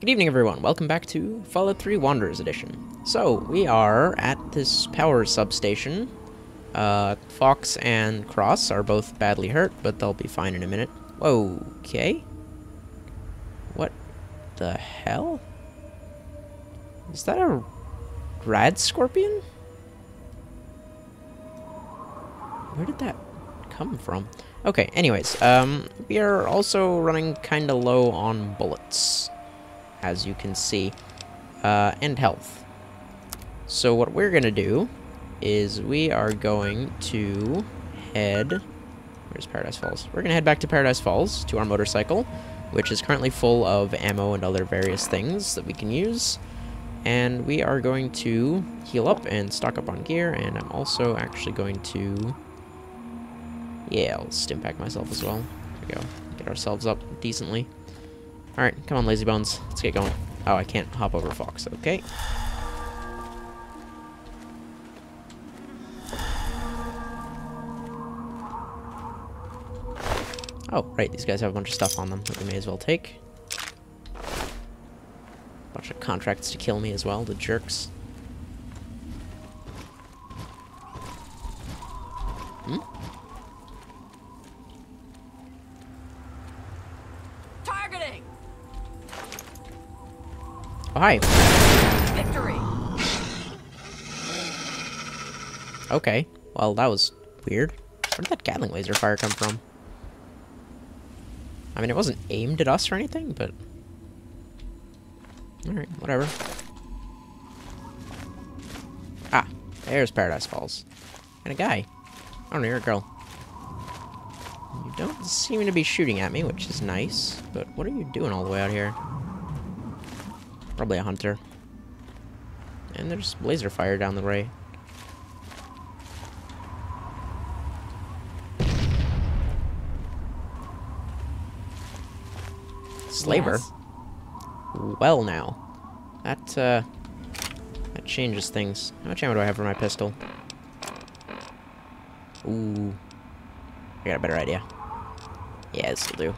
Good evening, everyone. Welcome back to Fallout 3 Wanderers Edition. So, we are at this power substation. Uh, Fox and Cross are both badly hurt, but they'll be fine in a minute. Okay. What the hell? Is that a rad scorpion? Where did that come from? Okay, anyways, um, we are also running kinda low on bullets as you can see, uh, and health. So what we're going to do is we are going to head... Where's Paradise Falls? We're going to head back to Paradise Falls, to our motorcycle, which is currently full of ammo and other various things that we can use. And we are going to heal up and stock up on gear, and I'm also actually going to... Yeah, I'll stim pack myself as well. There we go. Get ourselves up decently. Alright, come on, lazy bones. Let's get going. Oh, I can't hop over Fox. Okay. Oh, right, these guys have a bunch of stuff on them that we may as well take. Bunch of contracts to kill me as well, the jerks. Hmm? Targeting! Oh, hi. Victory! Okay. Well, that was weird. Where did that Gatling laser fire come from? I mean, it wasn't aimed at us or anything, but... Alright, whatever. Ah, there's Paradise Falls. And a guy. Oh, no, you're a girl. You don't seem to be shooting at me, which is nice, but what are you doing all the way out here? Probably a hunter. And there's laser fire down the way. Slaver? Yes. Well now. That, uh... That changes things. How much ammo do I have for my pistol? Ooh. I got a better idea. Yeah, this'll do.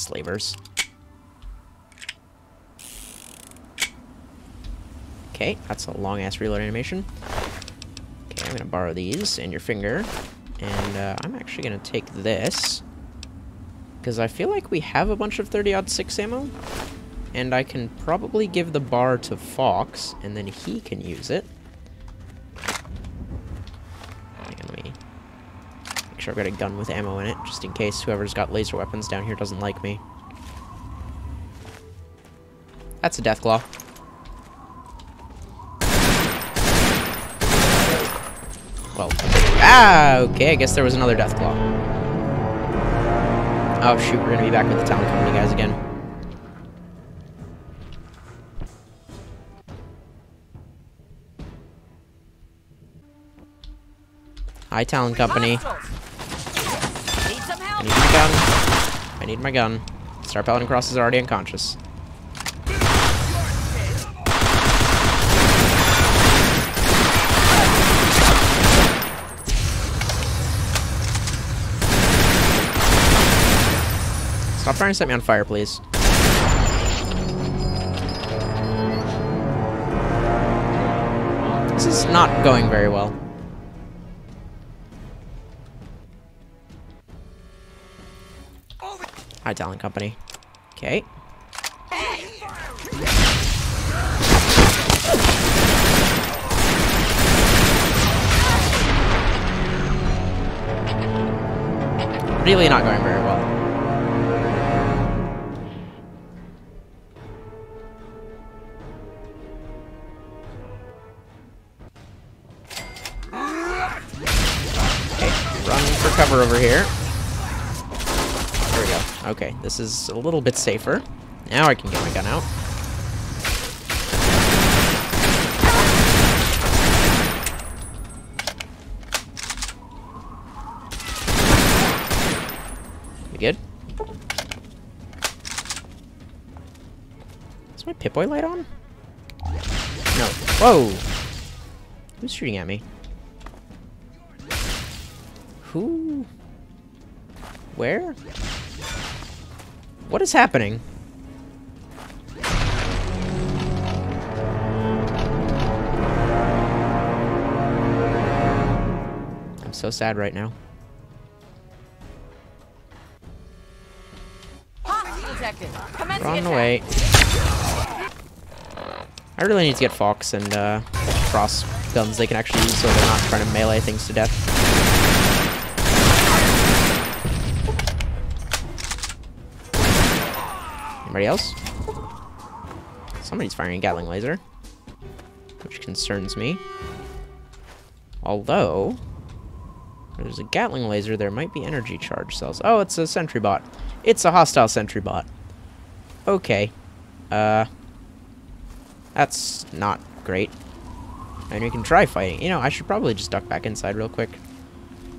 Slavers. Okay, that's a long-ass reload animation. Okay, I'm gonna borrow these and your finger. And uh, I'm actually gonna take this. Because I feel like we have a bunch of 30-odd-6 ammo. And I can probably give the bar to Fox, and then he can use it. Sure I've got a gun with ammo in it, just in case whoever's got laser weapons down here doesn't like me. That's a Deathclaw. Well, ah, okay, I guess there was another Deathclaw. Oh shoot, we're gonna be back with the Talon Company guys again. Hi, Talon Company. I need my gun. Star Paladin Cross is already unconscious. Stop trying to set me on fire, please. This is not going very well. Hi, Talon Company. Okay. Really not going very well. Okay, run for cover over here. Okay, this is a little bit safer. Now I can get my gun out. We good? Is my Pip-Boy light on? No. Whoa! Who's shooting at me? Who? Where? What is happening? I'm so sad right now. Run away. I really need to get Fox and uh, cross guns they can actually use so they're not trying to melee things to death. Anybody else? Somebody's firing a Gatling laser, which concerns me. Although, there's a Gatling laser, there might be energy charge cells. Oh, it's a sentry bot. It's a hostile sentry bot. Okay. Uh, that's not great. And we can try fighting. You know, I should probably just duck back inside real quick.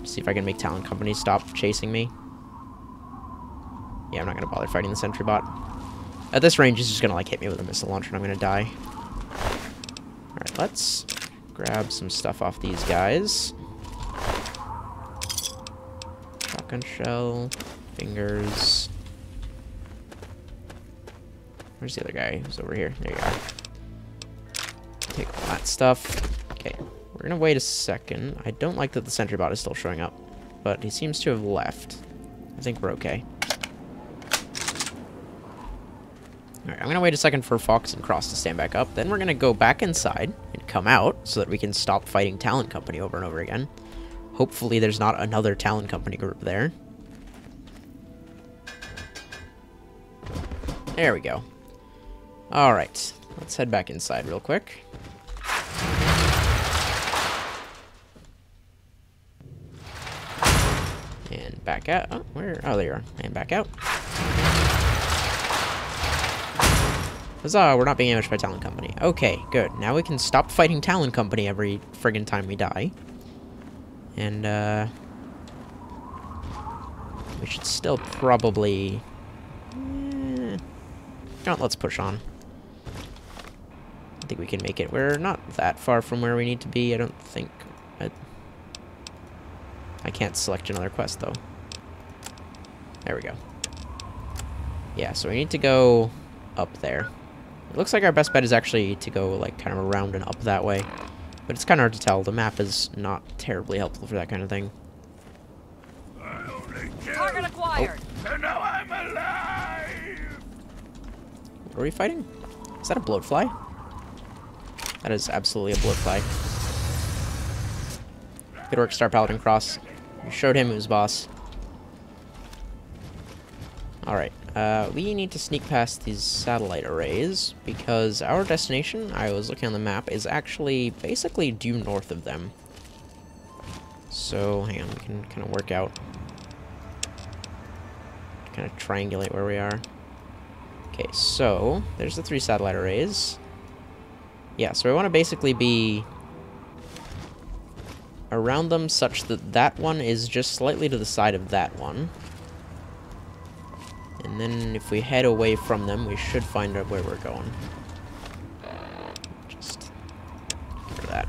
See if I can make Talon Company stop chasing me. Yeah, I'm not to bother fighting the sentry bot. At this range, he's just to, like, hit me with a missile launcher and I'm to die. Alright, let's grab some stuff off these guys. Shotgun shell, fingers. Where's the other guy He's over here? There you are. Take all that stuff. Okay, we're gonna wait a second. I don't like that the sentry bot is still showing up, but he seems to have left. I think we're okay. I'm gonna wait a second for Fox and Cross to stand back up. Then we're gonna go back inside and come out so that we can stop fighting Talon Company over and over again. Hopefully there's not another Talon Company group there. There we go. Alright, let's head back inside real quick. And back out. Oh, where? Oh, there you are. And back out. Huzzah, we're not being ambushed by Talon Company. Okay, good. Now we can stop fighting Talon Company every friggin' time we die. And, uh... We should still probably... Eh, no, let's push on. I think we can make it. We're not that far from where we need to be, I don't think. I, I can't select another quest, though. There we go. Yeah, so we need to go up there. It looks like our best bet is actually to go, like, kind of around and up that way. But it's kind of hard to tell. The map is not terribly helpful for that kind of thing. Target acquired. Oh. And now I'm alive! What are we fighting? Is that a bloatfly? That is absolutely a bloatfly. Good work, Star Paladin Cross. You showed him who's boss. Alright, uh, we need to sneak past these satellite arrays, because our destination, I was looking on the map, is actually basically due north of them. So, hang on, we can kind of work out, kind of triangulate where we are. Okay, so, there's the three satellite arrays. Yeah, so we want to basically be around them such that that one is just slightly to the side of that one. And then if we head away from them, we should find out where we're going. Just for that.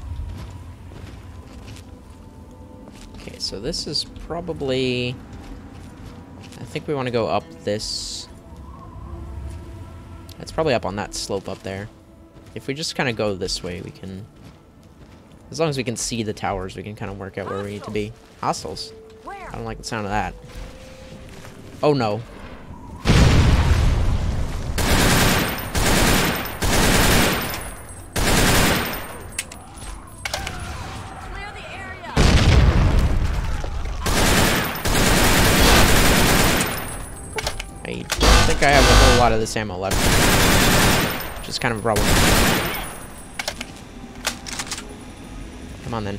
Okay, so this is probably... I think we want to go up this... It's probably up on that slope up there. If we just kind of go this way, we can... As long as we can see the towers, we can kind of work out where we need to be. Where? I don't like the sound of that. Oh no. I think I have a whole lot of this ammo left. Which is kind of a problem. Come on then.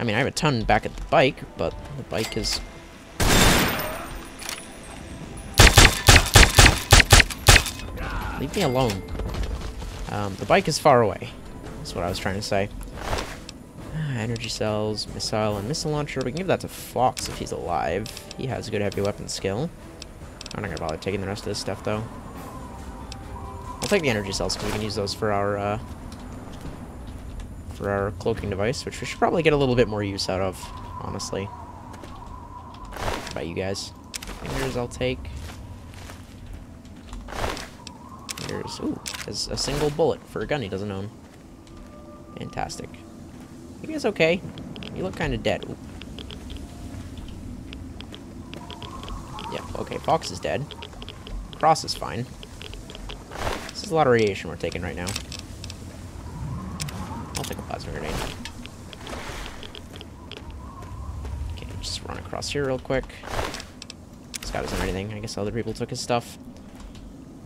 I mean, I have a ton back at the bike, but the bike is... Leave me alone. Um, the bike is far away. That's what I was trying to say. Energy cells, missile, and missile launcher. We can give that to Fox if he's alive. He has a good heavy weapon skill. I'm not gonna bother taking the rest of this stuff, though. I'll take the energy cells, because we can use those for our, uh, for our cloaking device, which we should probably get a little bit more use out of, honestly. What about you guys? Fingers I'll take. Here's, ooh, has a single bullet for a gun he doesn't own. Fantastic. You guys okay? You look kind of dead. Ooh. Yep, okay, Fox is dead. Cross is fine. This is a lot of radiation we're taking right now. I'll take a plasma grenade. Okay, just run across here real quick. Scott isn't anything. I guess other people took his stuff.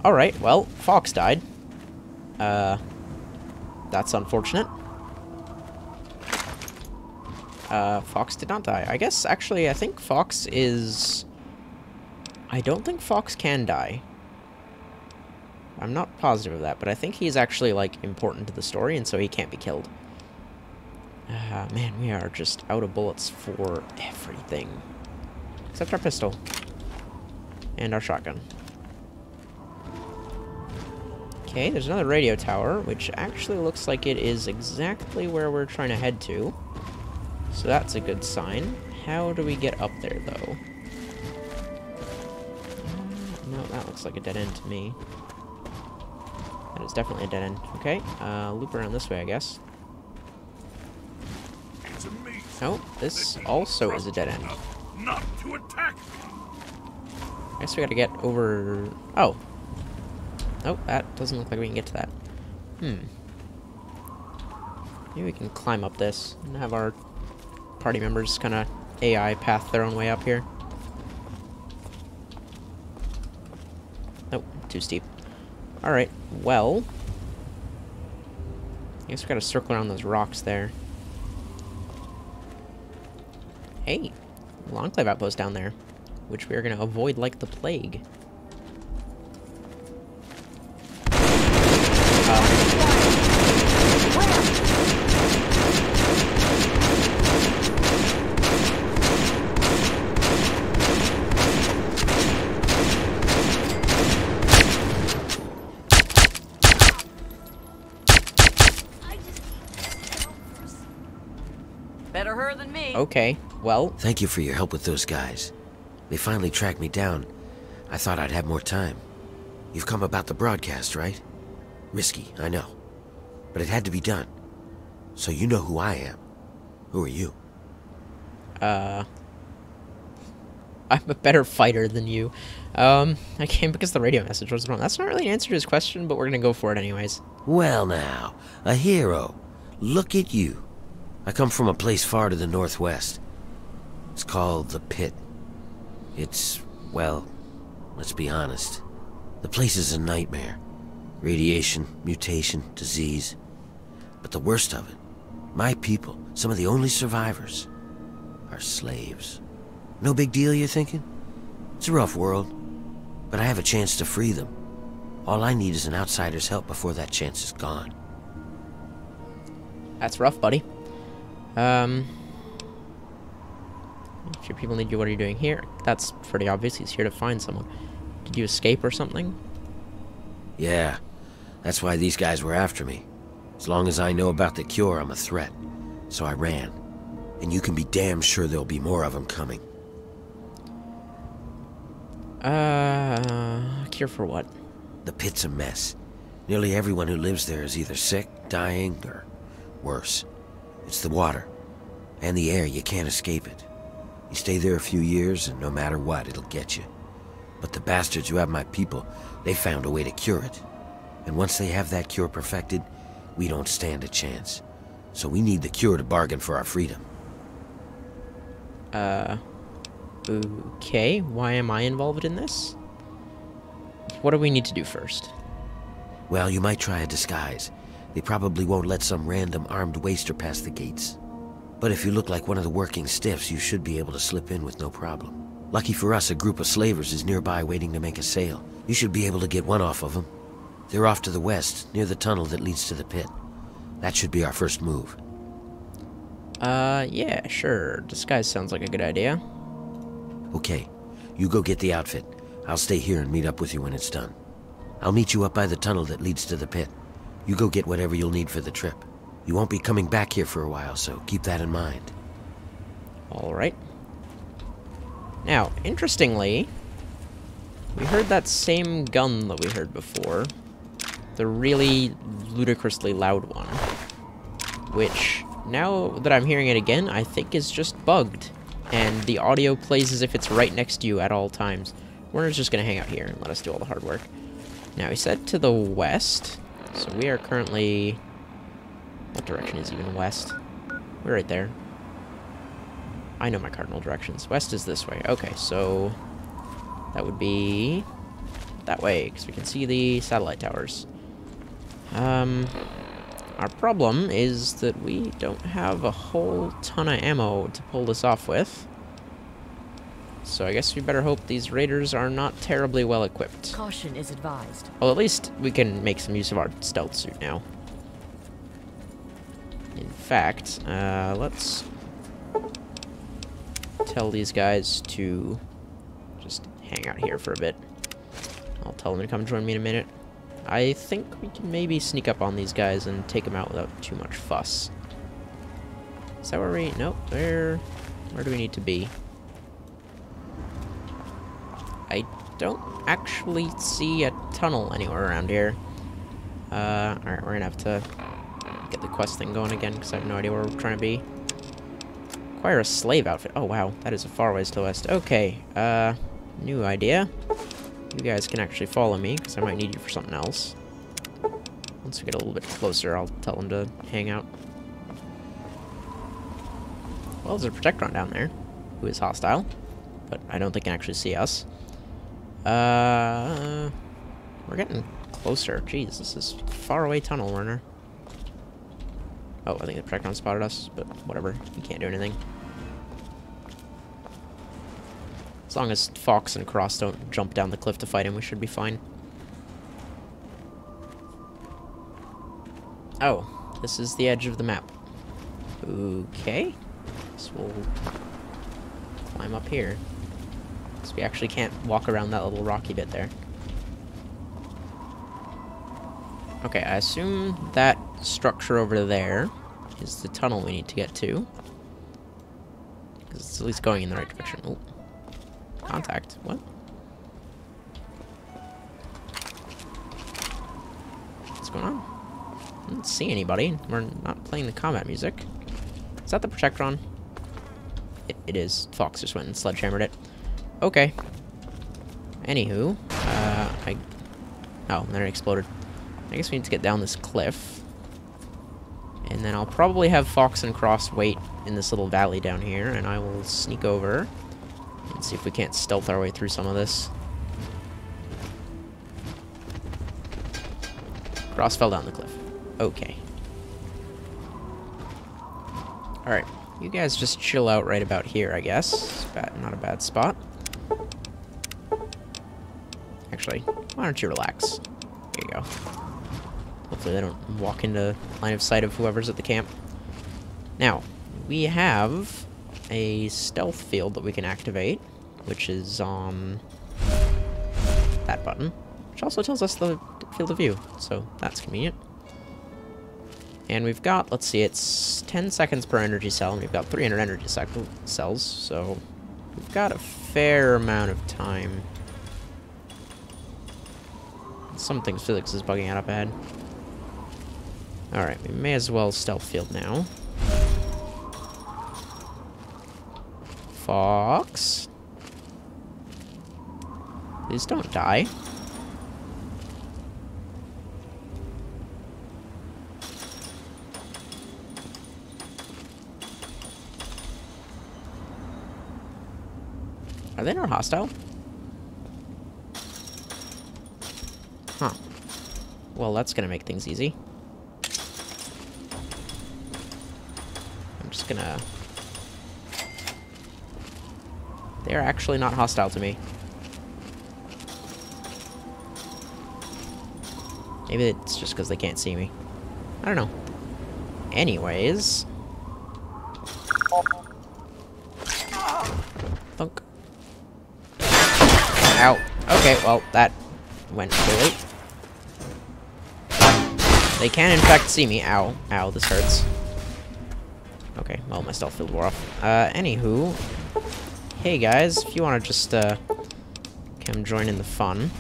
Alright, well, Fox died. Uh, that's unfortunate. Uh, Fox did not die. I guess, actually, I think Fox is... I don't think Fox can die. I'm not positive of that, but I think he's actually, like, important to the story, and so he can't be killed. Uh, man, we are just out of bullets for everything. Except our pistol. And our shotgun. Okay, there's another radio tower, which actually looks like it is exactly where we're trying to head to. So that's a good sign. How do we get up there, though? No, that looks like a dead end to me. That is definitely a dead end. Okay, uh, loop around this way, I guess. Oh, this also is a dead end. Not to attack. I guess we gotta get over... Oh. Oh, that doesn't look like we can get to that. Hmm. Maybe we can climb up this and have our party members kind of AI path their own way up here. Nope, too steep. Alright, well... I guess we gotta circle around those rocks there. Hey, Longclave outpost down there, which we are gonna avoid like the plague. Okay, well, Thank you for your help with those guys. They finally tracked me down. I thought I'd have more time. You've come about the broadcast, right? Risky, I know. But it had to be done. So you know who I am. Who are you? uh... I'm a better fighter than you. Um, I came because the radio message was wrong. That's not really an answer to his question, but we're gonna go for it anyways. Well now, a hero. Look at you. I come from a place far to the northwest. It's called the Pit. It's, well, let's be honest. The place is a nightmare. Radiation, mutation, disease. But the worst of it, my people, some of the only survivors, are slaves. No big deal, you're thinking? It's a rough world, but I have a chance to free them. All I need is an outsider's help before that chance is gone. That's rough, buddy. Um... If your people need you, what are you doing here? That's pretty obvious. He's here to find someone. Did you escape or something? Yeah, that's why these guys were after me. As long as I know about the cure, I'm a threat. So I ran. And you can be damn sure there'll be more of them coming. Uh... Cure for what? The pit's a mess. Nearly everyone who lives there is either sick, dying, or worse. It's the water. And the air, you can't escape it. You stay there a few years, and no matter what, it'll get you. But the bastards who have my people, they found a way to cure it. And once they have that cure perfected, we don't stand a chance. So we need the cure to bargain for our freedom. Uh... Okay, why am I involved in this? What do we need to do first? Well, you might try a disguise. They probably won't let some random armed waster pass the gates. But if you look like one of the working stiffs, you should be able to slip in with no problem. Lucky for us, a group of slavers is nearby waiting to make a sale. You should be able to get one off of them. They're off to the west, near the tunnel that leads to the pit. That should be our first move. Uh, yeah, sure. Disguise sounds like a good idea. Okay, you go get the outfit. I'll stay here and meet up with you when it's done. I'll meet you up by the tunnel that leads to the pit. You go get whatever you'll need for the trip. You won't be coming back here for a while, so keep that in mind. Alright. Now, interestingly, we heard that same gun that we heard before. The really ludicrously loud one. Which, now that I'm hearing it again, I think is just bugged. And the audio plays as if it's right next to you at all times. Wernher's just going to hang out here and let us do all the hard work. Now, he said to the west. So we are currently... What direction is even west? We're right there. I know my cardinal directions. West is this way. Okay, so... That would be... That way, because we can see the satellite towers. Um... Our problem is that we don't have a whole ton of ammo to pull this off with. So I guess we better hope these raiders are not terribly well equipped. Caution is advised. Well, at least we can make some use of our stealth suit now. In fact, uh, let's tell these guys to just hang out here for a bit. I'll tell them to come join me in a minute. I think we can maybe sneak up on these guys and take them out without too much fuss. Is that where we... Nope, where... Where do we need to be? I don't actually see a tunnel anywhere around here. Uh, alright, we're gonna have to get the quest thing going again, because I have no idea where we're trying to be. Acquire a slave outfit. Oh, wow, that is a far ways to the west. Okay, uh, new idea. You guys can actually follow me, because I might need you for something else. Once we get a little bit closer, I'll tell them to hang out. Well, there's a Protectron down there, who is hostile, but I don't think can actually see us. Uh, we're getting closer. Jeez, this is far away tunnel, Wernher. Oh, I think the Protectron spotted us, but whatever. He can't do anything. As long as Fox and Cross don't jump down the cliff to fight him, we should be fine. Oh, this is the edge of the map. Okay. So we'll climb up here. We actually can't walk around that little rocky bit there. Okay, I assume that structure over there is the tunnel we need to get to. Because it's at least going in the right direction. Oh. Contact. What? What's going on? I don't see anybody. We're not playing the combat music. Is that the Protectron? It, it is. Fox just went and sledgehammered it. Okay. Anywho, uh, I... Oh, then it exploded. I guess we need to get down this cliff. And then I'll probably have Fox and Cross wait in this little valley down here, and I will sneak over and see if we can't stealth our way through some of this. Cross fell down the cliff. Okay. Alright, you guys just chill out right about here, I guess. Bad, not a bad spot. Actually, why don't you relax? There you go. Hopefully they don't walk into line of sight of whoever's at the camp. Now, we have a stealth field that we can activate, which is on that button, which also tells us the field of view, so that's convenient. And we've got, let's see, it's 10 seconds per energy cell, and we've got 300 energy cells, so we've got a fair amount of time. Something physics is bugging out up ahead. Alright, we may as well stealth field now. Fox? Please don't die. Are they not hostile? Huh. Well, that's gonna make things easy. I'm just gonna... They're actually not hostile to me. Maybe it's just because they can't see me. I don't know. Anyways... Thunk. Ow. Okay, well, that went poorly. They can, in fact, see me. Ow. Ow, this hurts. Okay, well, my stealth field wore off. Uh, anywho. Hey, guys, if you want to just, uh, come join in the fun.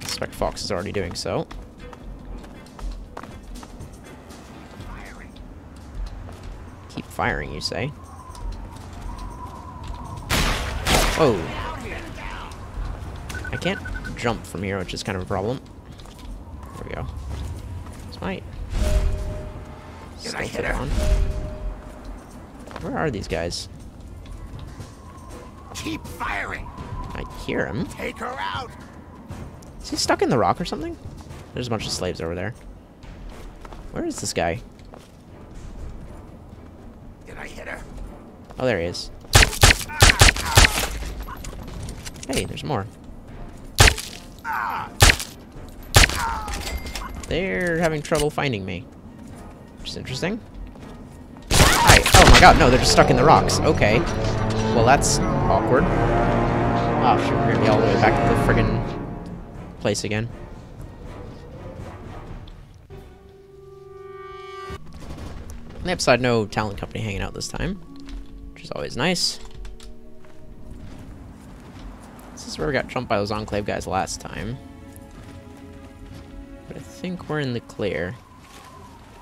I suspect Fox is already doing so. Keep firing, you say? Whoa. I can't jump from here, which is kind of a problem. Did I hit her? on. Where are these guys? Keep firing. I hear him. Take her out. Is he stuck in the rock or something? There's a bunch of slaves over there. Where is this guy? Did I hit her? Oh, there he is. Hey, there's more. Ah! They're having trouble finding me. Which is interesting. Hi. Oh my god, no, they're just stuck in the rocks. Okay. Well, that's awkward. Ah, oh, shit, we're gonna be all the way back to the friggin' place again. On the upside, no Talon Company hanging out this time. Which is always nice. This is where we got jumped by those Enclave guys last time. But I think we're in the clear.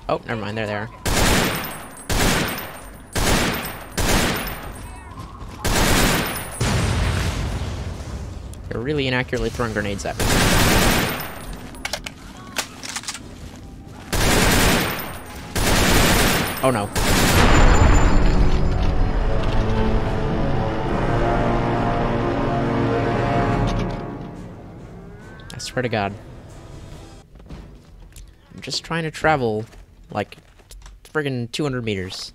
Oh, never mind, they're there. They're really inaccurately throwing grenades at me. Oh no. I swear to God. I'm just trying to travel, like, friggin' 200 meters.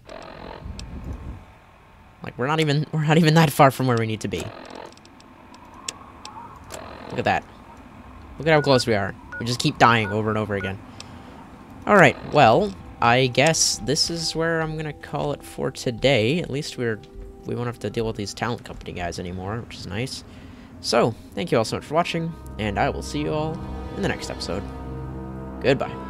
Like, we're not even, we're not even that far from where we need to be. Look at that. Look at how close we are. We just keep dying over and over again. Alright, well, I guess this is where I'm gonna call it for today. At least we're, we won't have to deal with these Talon Company guys anymore, which is nice. So, thank you all so much for watching, and I will see you all in the next episode. Goodbye.